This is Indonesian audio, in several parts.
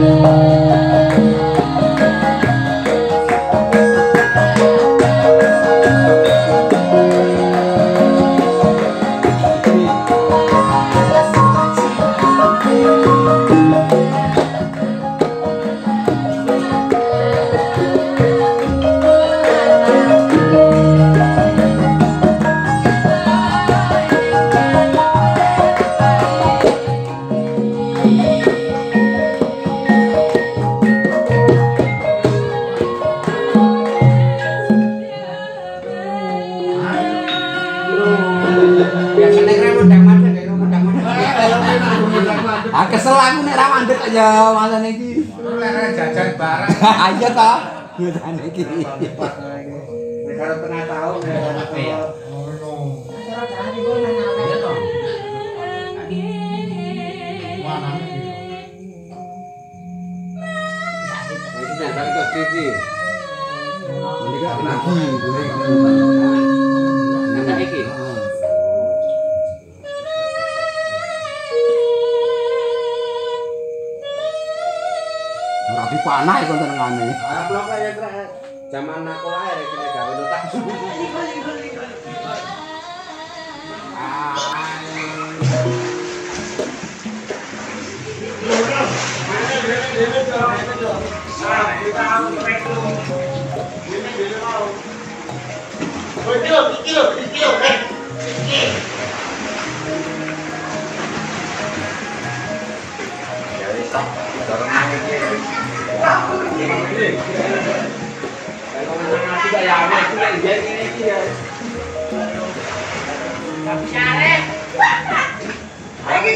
love. Ah kesel aku nek ra mandek ya masane iki. Lere jajan barang. Ayo ta. Ngene iki. Nek arep tenan tau nek ngono. Ora iki ora nang ngono. Ya to. Wah, nang iki. Nek iki panah itu tenengane. Blok kaya zaman aku tak.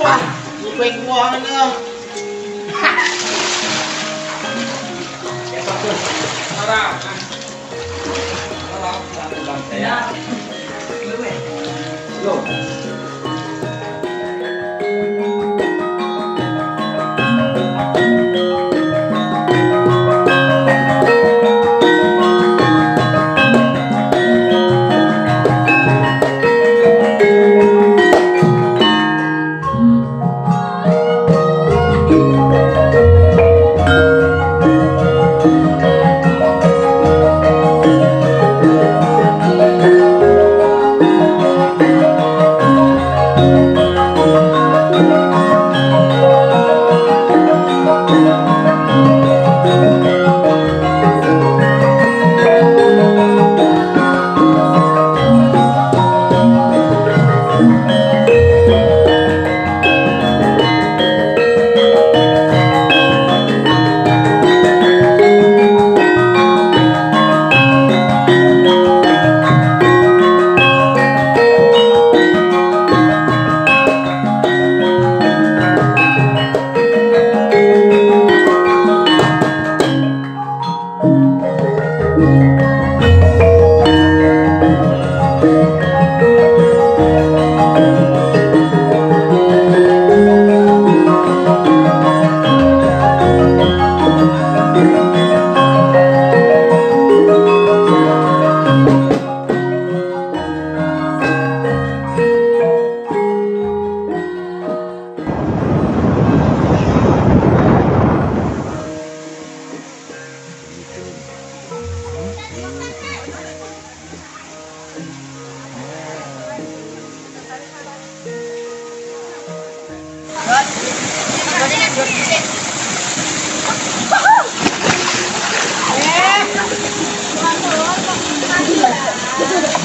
Wah, gue kuang itu. Orang. Orang. Orang. Orang. Orang. Yeah.